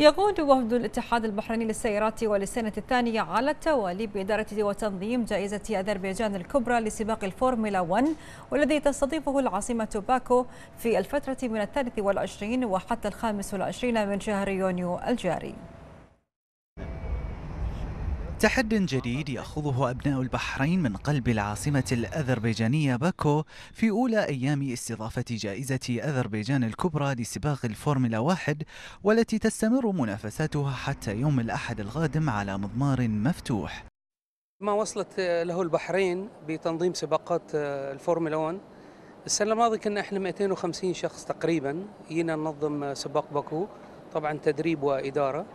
يقود وفد الاتحاد البحريني للسيارات وللسنة الثانية على التوالي بإدارة وتنظيم جائزة أذربيجان الكبرى لسباق الفورمولا 1 والذي تستضيفه العاصمة باكو في الفترة من الثالث والعشرين وحتى الخامس والعشرين من شهر يونيو الجاري. تحد جديد يأخذه أبناء البحرين من قلب العاصمة الأذربيجانية باكو في أولى أيام استضافة جائزة أذربيجان الكبرى لسباق الفورمولا واحد والتي تستمر منافساتها حتى يوم الأحد القادم على مضمار مفتوح. ما وصلت له البحرين بتنظيم سباقات الفورمولا 1 السنة الماضية كنا إحنا 250 شخص تقريبا. جينا ننظم سباق باكو. طبعا تدريب وإدارة.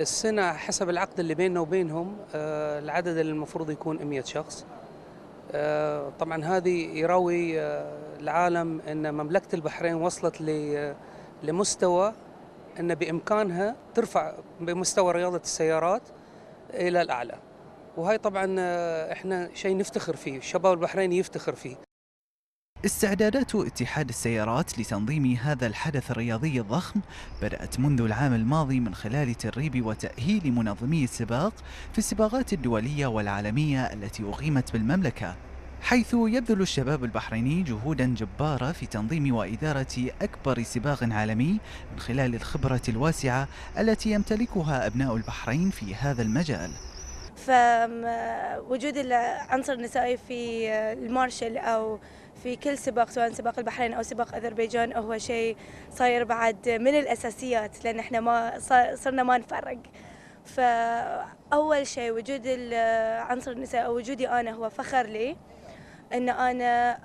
السنة حسب العقد اللي بيننا وبينهم آه، العدد اللي المفروض يكون 100 شخص. آه، طبعا هذه يروي آه، العالم إن مملكة البحرين وصلت لمستوى إن بإمكانها ترفع بمستوى رياضة السيارات إلى الأعلى. وهي طبعا إحنا شيء نفتخر فيه الشباب البحريني يفتخر فيه. استعدادات اتحاد السيارات لتنظيم هذا الحدث الرياضي الضخم بدأت منذ العام الماضي من خلال ترغيب وتأهيل منظمي السباق في السباقات الدولية والعالمية التي أقيمت بالمملكة حيث يبذل الشباب البحريني جهودا جبارة في تنظيم وإدارة أكبر سباق عالمي من خلال الخبرة الواسعة التي يمتلكها أبناء البحرين في هذا المجال. فوجود العنصر النسائي في المارشل أو في كل سباق سواء سباق البحرين أو سباق أذربيجان هو شيء صاير بعد من الأساسيات لأن إحنا ما صرنا ما نفرق. فأول شيء وجود العنصر النسائي أو وجودي أنا هو فخر لي إن أنا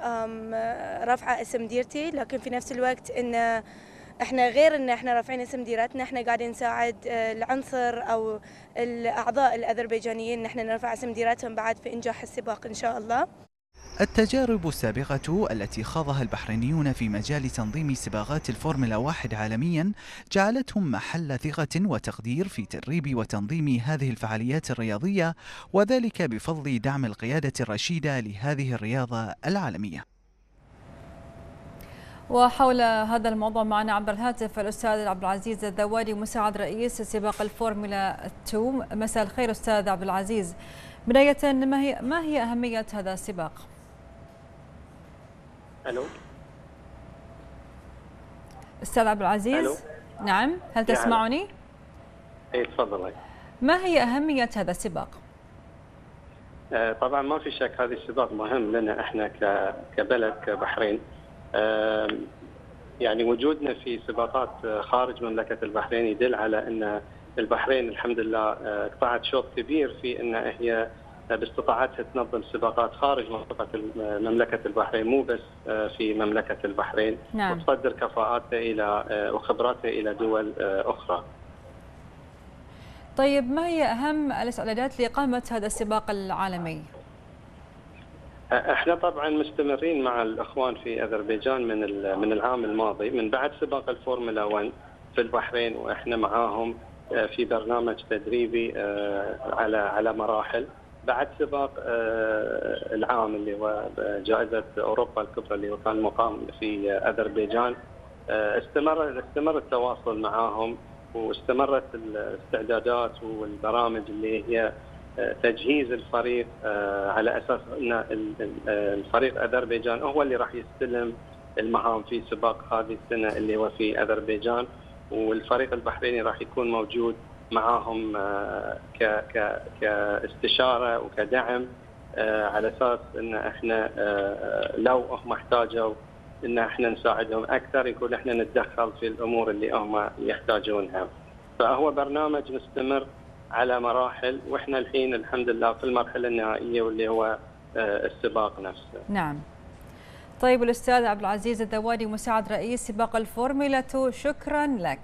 رافعه اسم ديرتي لكن في نفس الوقت إن إحنا غير إن إحنا رافعين اسم ديرتنا إحنا قاعدين نساعد العنصر أو الأعضاء الأذربيجانيين إن إحنا نرفع اسم ديرتهم بعد في إنجاح السباق إن شاء الله. التجارب السابقة التي خاضها البحرينيون في مجال تنظيم سباقات الفورمولا واحد عالميا جعلتهم محل ثقة وتقدير في تدريب وتنظيم هذه الفعاليات الرياضية وذلك بفضل دعم القيادة الرشيدة لهذه الرياضة العالمية. وحول هذا الموضوع معنا عبر الهاتف الأستاذ عبد العزيز الذواري مساعد رئيس سباق الفورمولا 2 مساء الخير أستاذ عبد العزيز بداية ما هي ما هي أهمية هذا السباق؟ ألو؟ أستاذ عبد العزيز ألو. نعم هل تسمعني؟ اي تفضل. ما هي أهمية هذا السباق؟ آه طبعا ما في شك هذا السباق مهم لنا إحنا كبلد كبحرين. يعني وجودنا في سباقات خارج مملكة البحرين يدل على إن البحرين الحمد لله آه، قطعت شوط كبير في إن هي باستطاعتها تنظم سباقات خارج منطقة مملكة البحرين مو بس آه، في مملكة البحرين نعم. وتصدر كفاءاتها آه، وخبراتها إلى دول آه، أخرى. طيب ما هي أهم الاستعدادات لاقامه هذا السباق العالمي؟ إحنا طبعا مستمرين مع الإخوان في أذربيجان من من العام الماضي من بعد سباق الفورمولا 1 في البحرين وإحنا معاهم في برنامج تدريبي على على مراحل. بعد سباق آه، العام اللي هو جائزة أوروبا الكبرى اللي كان مقام في أذربيجان آه، استمر استمر التواصل معاهم واستمرت الاستعدادات والبرامج اللي هي آه، تجهيز الفريق على أساس إن الفريق أذربيجان هو اللي راح يستلم المهام في سباق هذه السنة اللي هو في أذربيجان والفريق البحريني راح يكون موجود معاهم آه، كاستشارة وكدعم آه، على أساس إن إحنا آه، لو هم احتاجوا إن إحنا نساعدهم أكثر يكون إحنا نتدخل في الأمور اللي هم يحتاجونها. فهو برنامج مستمر على مراحل وإحنا الحين الحمد لله في المرحلة النهائية واللي هو السباق نفسه. نعم. طيب الأستاذ عبد العزيز الذوادي مساعد رئيس سباق الفورمولا 2 شكرا لك.